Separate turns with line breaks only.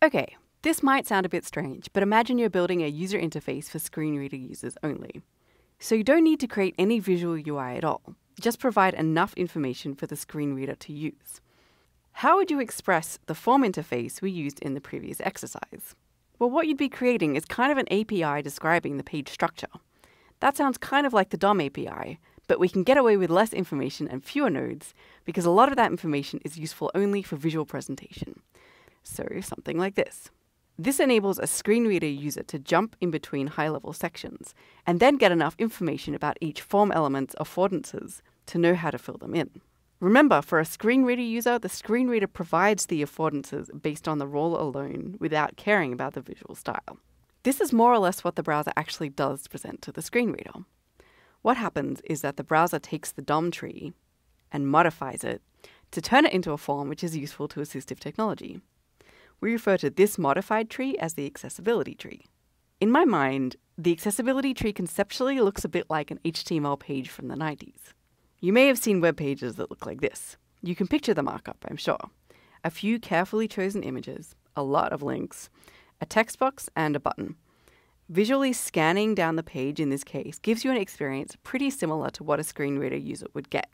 Okay, this might sound a bit strange, but imagine you're building a user interface for screen reader users only. So you don't need to create any visual UI at all, just provide enough information for the screen reader to use. How would you express the form interface we used in the previous exercise? Well, what you'd be creating is kind of an API describing the page structure. That sounds kind of like the DOM API, but we can get away with less information and fewer nodes because a lot of that information is useful only for visual presentation. So something like this. This enables a screen reader user to jump in between high level sections and then get enough information about each form element's affordances to know how to fill them in. Remember, for a screen reader user, the screen reader provides the affordances based on the role alone without caring about the visual style. This is more or less what the browser actually does present to the screen reader. What happens is that the browser takes the DOM tree and modifies it to turn it into a form which is useful to assistive technology. We refer to this modified tree as the accessibility tree. In my mind, the accessibility tree conceptually looks a bit like an HTML page from the 90s. You may have seen web pages that look like this. You can picture the markup, I'm sure. A few carefully chosen images, a lot of links, a text box, and a button. Visually scanning down the page in this case gives you an experience pretty similar to what a screen reader user would get.